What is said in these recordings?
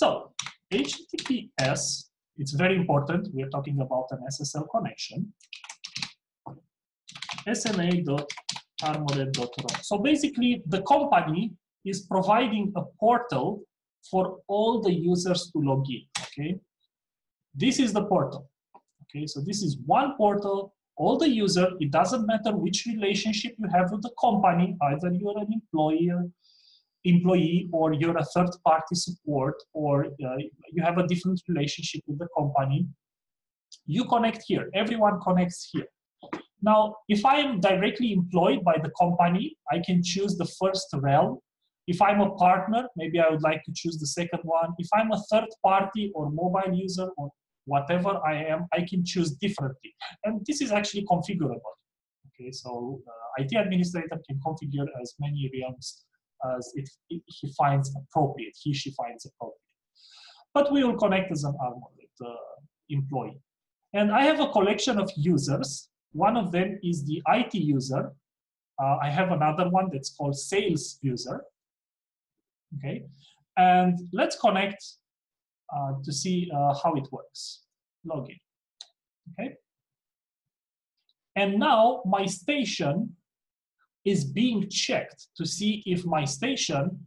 So HTTPS, it's very important. We're talking about an SSL connection. sma.armored.ro. So basically, the company is providing a portal for all the users to log in, okay? This is the portal, okay? So this is one portal, all the user, it doesn't matter which relationship you have with the company, either you're an employer, employee or you're a third party support or uh, you have a different relationship with the company, you connect here. Everyone connects here. Now, if I am directly employed by the company, I can choose the first realm. If I'm a partner, maybe I would like to choose the second one. If I'm a third party or mobile user or whatever I am, I can choose differently. And this is actually configurable. Okay, so uh, IT administrator can configure as many realms as it, he finds appropriate, he, she finds appropriate. But we will connect as an armored uh, employee. And I have a collection of users. One of them is the IT user. Uh, I have another one that's called sales user. Okay, and let's connect uh, to see uh, how it works. Login. Okay. And now my station is being checked to see if my station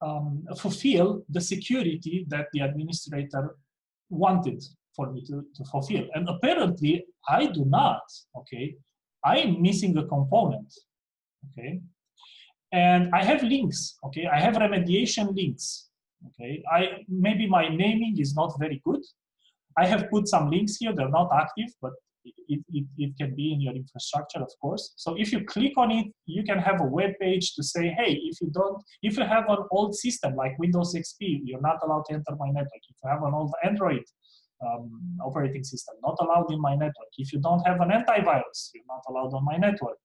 um, fulfill the security that the administrator wanted for me to, to fulfill. And apparently I do not, okay? I am missing a component, okay? And I have links, okay? I have remediation links, okay? I Maybe my naming is not very good. I have put some links here, they're not active, but it, it, it can be in your infrastructure, of course. So if you click on it, you can have a web page to say, hey, if you don't, if you have an old system like Windows XP, you're not allowed to enter my network. If you have an old Android um, operating system, not allowed in my network. If you don't have an antivirus, you're not allowed on my network.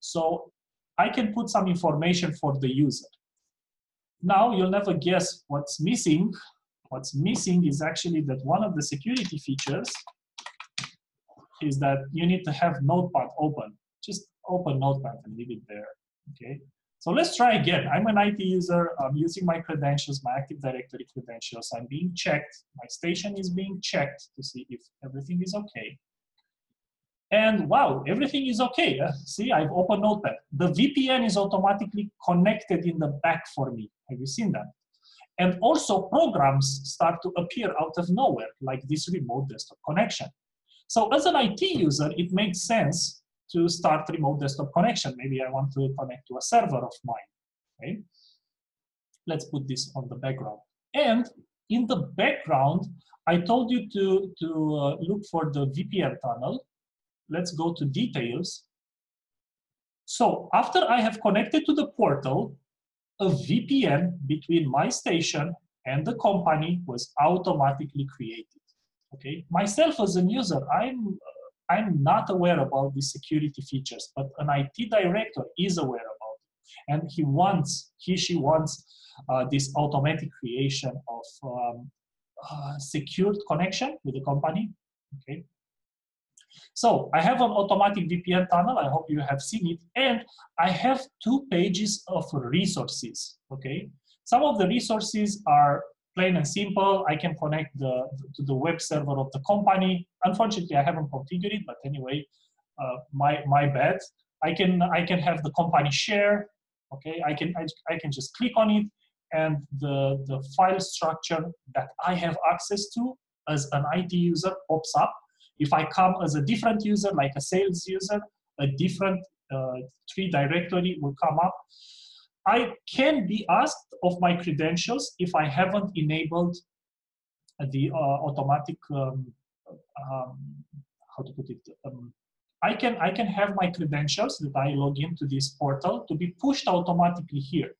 So I can put some information for the user. Now you'll never guess what's missing. What's missing is actually that one of the security features is that you need to have Notepad open. Just open Notepad and leave it there, okay? So let's try again. I'm an IT user. I'm using my credentials, my Active Directory credentials. I'm being checked. My station is being checked to see if everything is okay. And wow, everything is okay. Uh, see, I've opened Notepad. The VPN is automatically connected in the back for me. Have you seen that? And also programs start to appear out of nowhere, like this remote desktop connection. So as an IT user, it makes sense to start remote desktop connection. Maybe I want to connect to a server of mine. Okay? Let's put this on the background. And in the background, I told you to, to uh, look for the VPN tunnel. Let's go to details. So after I have connected to the portal, a VPN between my station and the company was automatically created okay myself as a user i'm i'm not aware about the security features but an it director is aware about it and he wants he she wants uh, this automatic creation of um, uh, secured connection with the company okay so I have an automatic VPN tunnel. I hope you have seen it. And I have two pages of resources, okay? Some of the resources are plain and simple. I can connect the, to the web server of the company. Unfortunately, I haven't configured it, but anyway, uh, my, my bad. I can, I can have the company share, okay? I can, I, I can just click on it and the, the file structure that I have access to as an IT user pops up. If I come as a different user, like a sales user, a different uh, tree directory will come up. I can be asked of my credentials if I haven't enabled the uh, automatic, um, um, how to put it, um, I can I can have my credentials that I log into this portal to be pushed automatically here.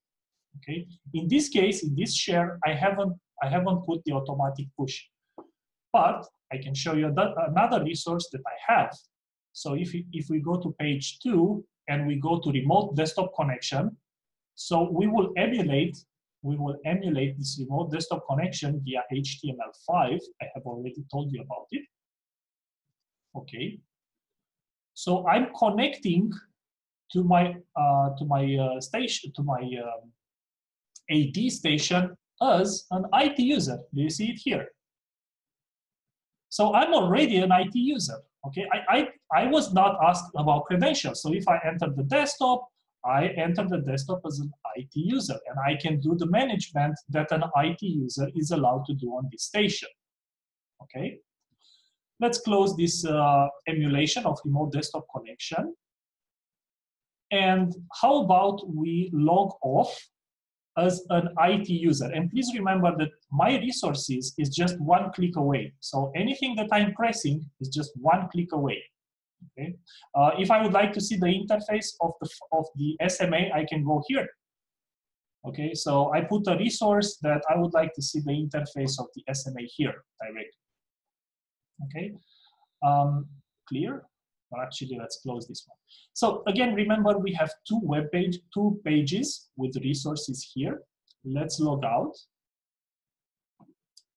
Okay. In this case, in this share, I haven't I haven't put the automatic push, but I can show you another resource that I have. So if if we go to page two and we go to remote desktop connection, so we will emulate we will emulate this remote desktop connection via HTML5. I have already told you about it. Okay. So I'm connecting to my uh, to my uh, station to my um, AD station as an IT user. Do you see it here? So I'm already an IT user. Okay, I, I, I was not asked about credentials. So if I enter the desktop, I enter the desktop as an IT user and I can do the management that an IT user is allowed to do on this station. Okay, let's close this uh, emulation of remote desktop connection. And how about we log off as an IT user. And please remember that my resources is just one click away. So anything that I'm pressing is just one click away. Okay. Uh, if I would like to see the interface of the of the SMA, I can go here. Okay, so I put a resource that I would like to see the interface of the SMA here directly. Okay, um, clear? Well, actually, let's close this one. So again, remember we have two web page, two pages with resources here. Let's log out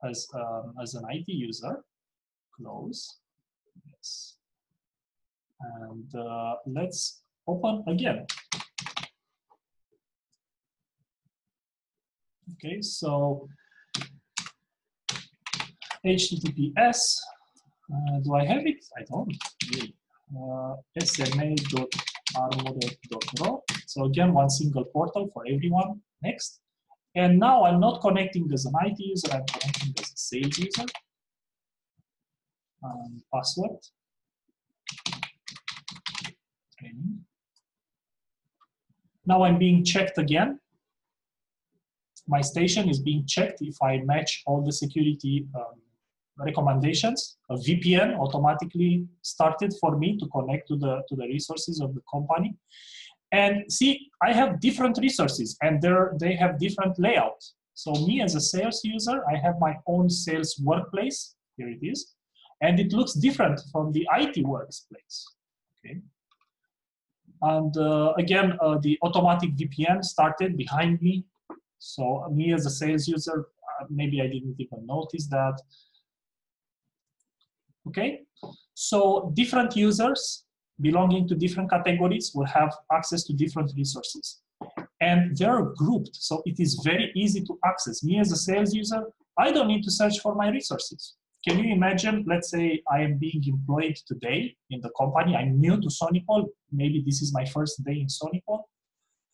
as, um, as an IT user. Close. Yes. And uh, let's open again. Okay, so HTTPS. Uh, do I have it? I don't. Uh, sma.armored.ro. So again, one single portal for everyone. Next. And now I'm not connecting as an IT user, I'm connecting as a sales user. Um, password. Training. Now I'm being checked again. My station is being checked if I match all the security um, recommendations. A VPN automatically started for me to connect to the, to the resources of the company. And see, I have different resources and they have different layouts. So me as a sales user, I have my own sales workplace. Here it is. And it looks different from the IT workplace. And uh, again, uh, the automatic VPN started behind me. So me as a sales user, uh, maybe I didn't even notice that okay? So different users belonging to different categories will have access to different resources. And they're grouped, so it is very easy to access. Me as a sales user, I don't need to search for my resources. Can you imagine, let's say I am being employed today in the company, I'm new to Sonipol, maybe this is my first day in Sonipol.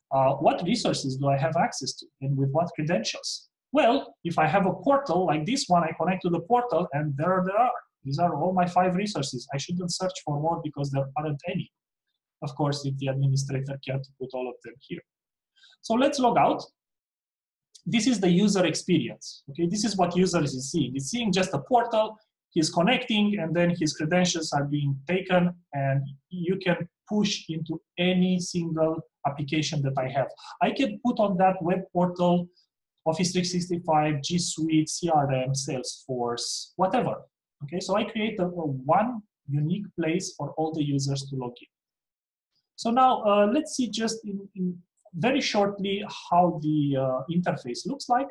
Uh, what resources do I have access to and with what credentials? Well, if I have a portal like this one, I connect to the portal and there they are. These are all my five resources. I shouldn't search for more because there aren't any. Of course, if the administrator cared to put all of them here. So let's log out. This is the user experience. Okay, this is what users is seeing. He's seeing just a portal, he's connecting, and then his credentials are being taken, and you can push into any single application that I have. I can put on that web portal Office 365, G Suite, CRM, Salesforce, whatever. Okay, so I create a, a one unique place for all the users to log in. So now uh, let's see just in, in, very shortly how the uh, interface looks like.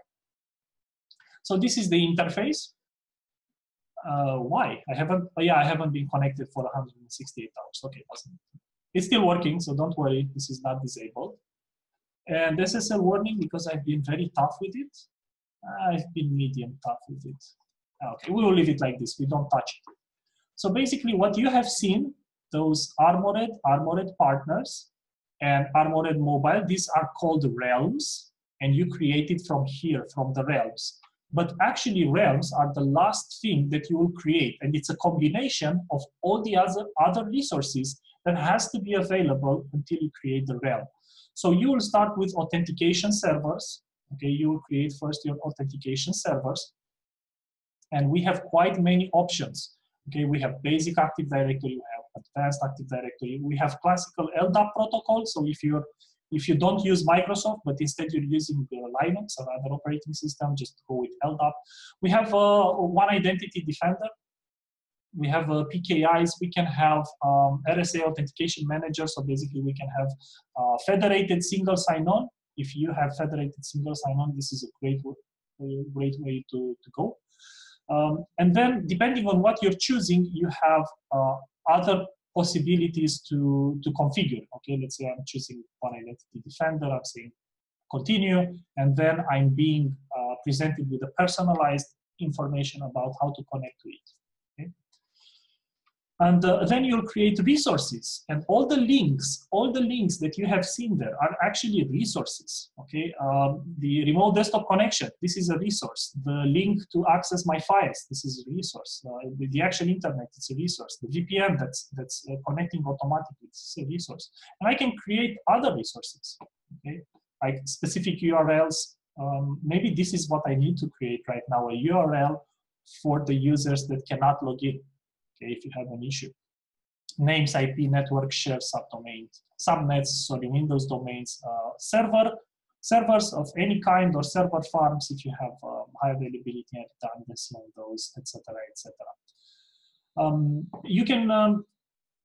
So this is the interface. Uh, why? I haven't, oh yeah, I haven't been connected for 168 hours. Okay, it's still working, so don't worry, this is not disabled. And this is a warning because I've been very tough with it. I've been medium tough with it. Okay, we will leave it like this. We don't touch it. So basically what you have seen, those armored, armored partners and armored mobile, these are called realms and you create it from here, from the realms. But actually realms are the last thing that you will create and it's a combination of all the other, other resources that has to be available until you create the realm. So you will start with authentication servers. Okay, you will create first your authentication servers and we have quite many options. Okay, we have basic Active Directory, advanced Active Directory, we have classical LDAP protocol. So if you're if you don't use Microsoft, but instead you're using uh, Linux or other operating system, just go with LDAP. We have uh, one identity defender. We have uh, PKIs. We can have um, RSA authentication manager. So basically, we can have uh, federated single sign-on. If you have federated single sign-on, this is a great, great way to, to go. Um, and then depending on what you're choosing, you have uh, other possibilities to, to configure. Okay, let's say I'm choosing one identity defender, I'm saying continue, and then I'm being uh, presented with a personalized information about how to connect to it. And uh, then you'll create resources and all the links, all the links that you have seen there are actually resources, okay? Um, the remote desktop connection, this is a resource. The link to access my files, this is a resource. Uh, the, the actual internet, it's a resource. The VPN that's, that's uh, connecting automatically, it's a resource. And I can create other resources, okay? Like specific URLs. Um, maybe this is what I need to create right now, a URL for the users that cannot log in okay, if you have an issue. Names, IP, network, share, subdomains, subnets, sorry, Windows domains, uh, server, servers of any kind or server farms if you have um, high availability and redundancy on those, etc., etc. Um, you can um,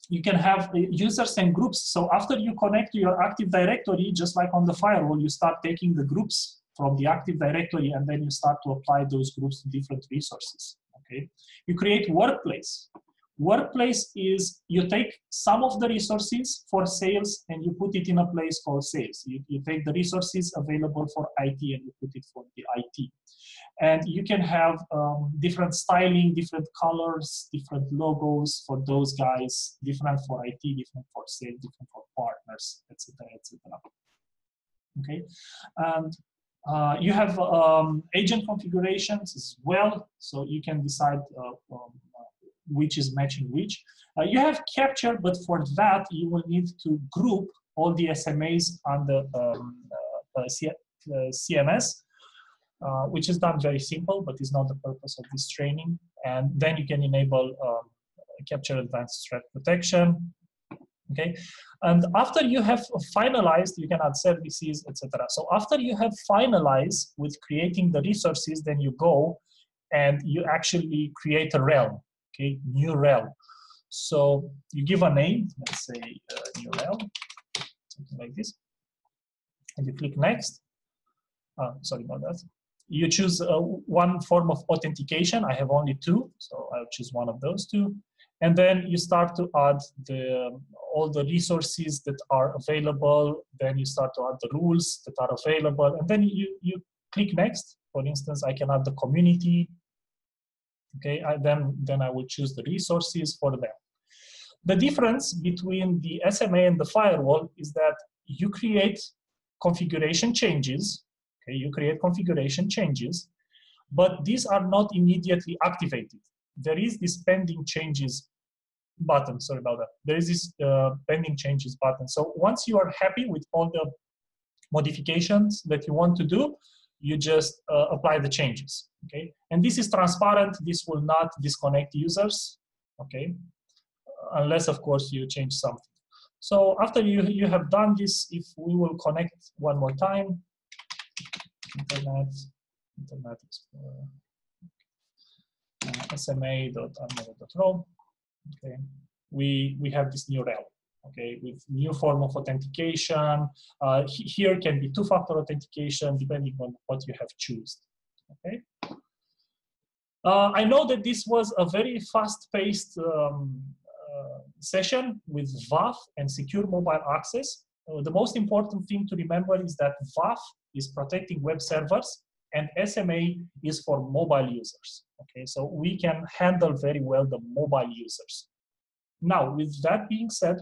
you can have uh, users and groups. So after you connect to your Active Directory, just like on the firewall, you start taking the groups from the Active Directory and then you start to apply those groups to different resources okay? You create workplace. Workplace is you take some of the resources for sales and you put it in a place called sales. You, you take the resources available for IT and you put it for the IT. And you can have um, different styling, different colors, different logos for those guys, different for IT, different for sales, different for partners, etc., etc. Okay, and uh, you have um, agent configurations as well, so you can decide uh, um, which is matching which. Uh, you have capture, but for that you will need to group all the SMAs under um, uh, CMS, uh, which is done very simple, but is not the purpose of this training. And then you can enable um, capture advanced threat protection, okay? And after you have finalized you can add services etc so after you have finalized with creating the resources then you go and you actually create a realm okay? New realm. So you give a name let's say uh, new realm something like this. And you click next. Uh, sorry about that. You choose uh, one form of authentication. I have only two so i'll choose one of those two and then you start to add the um, all the resources that are available. Then you start to add the rules that are available. And then you you click next. For instance i can add the community. Okay I, then then i will choose the resources for them. The difference between the sma and the firewall is that you create configuration changes. Okay you create configuration changes but these are not immediately activated. There is this pending changes button. Sorry about that. There is this uh, pending changes button. So once you are happy with all the modifications that you want to do, you just uh, apply the changes. Okay, and this is transparent. This will not disconnect users. Okay, unless of course you change something. So after you you have done this, if we will connect one more time, internet, internet explorer, uh, sma.armor.ro okay, we, we have this new realm, okay, with new form of authentication. Uh, here can be two-factor authentication depending on what you have chosen, okay. Uh, I know that this was a very fast-paced um, uh, session with WAF and secure mobile access. Uh, the most important thing to remember is that WAF is protecting web servers and SMA is for mobile users. Okay, so we can handle very well the mobile users. Now, with that being said,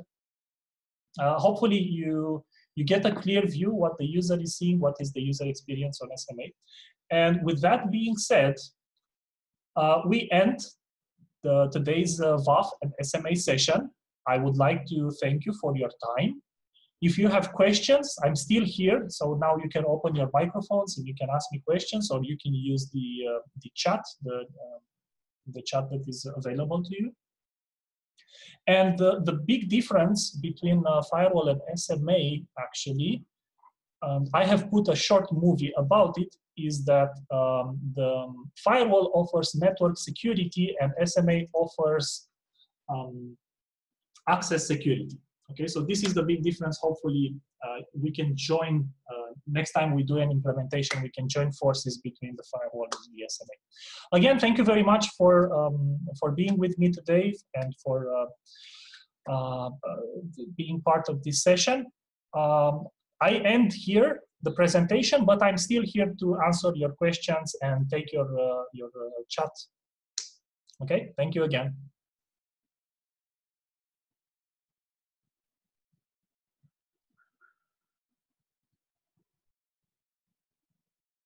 uh, hopefully you you get a clear view what the user is seeing, what is the user experience on SMA. And with that being said, uh, we end the, today's uh, WAF and SMA session. I would like to thank you for your time. If you have questions, I'm still here. So now you can open your microphones and you can ask me questions or you can use the, uh, the chat, the, uh, the chat that is available to you. And the, the big difference between uh, firewall and SMA actually, um, I have put a short movie about it, is that um, the firewall offers network security and SMA offers um, access security. Okay, so this is the big difference. Hopefully, uh, we can join, uh, next time we do an implementation, we can join forces between the firewall and the SMA. Again, thank you very much for, um, for being with me today and for uh, uh being part of this session. Um, I end here the presentation, but I'm still here to answer your questions and take your, uh, your uh, chat. Okay, thank you again.